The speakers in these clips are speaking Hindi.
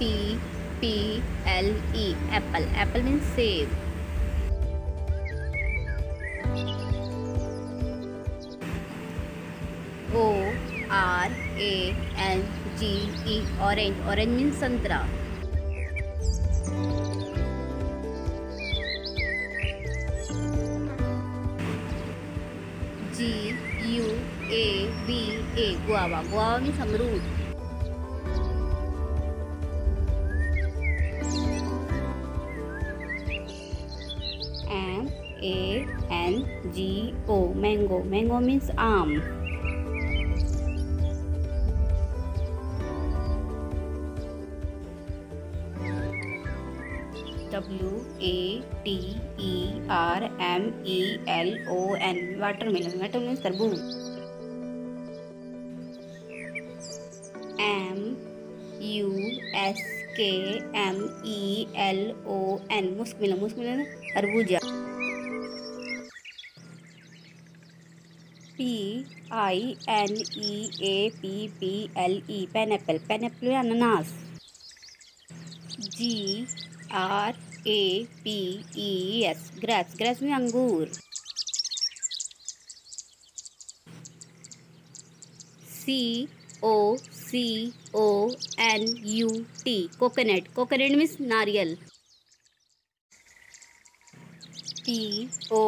P P L E apple apple mean सेब O R A N G E orange orange mean संतरा G U A B A. Guava guava mean अमरूद M A N G O mango mango means आम W A T E R M E L O N watermelon water means तरबूज M U S K M E L O N muskmelon muskmelon तरबूज P I N E A P P L E pineapple pineapple अनानास G R A P E S grapes grapes में अंगूर C O C O N U T coconut coconut means नारियल. T O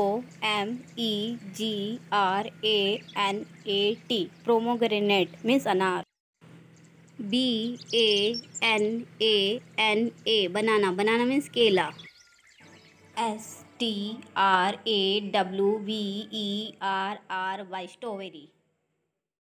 M E G R A N A T pomegranate means अनार. B A N A N A banana banana means केला. S T R A W V E R R Y strawberry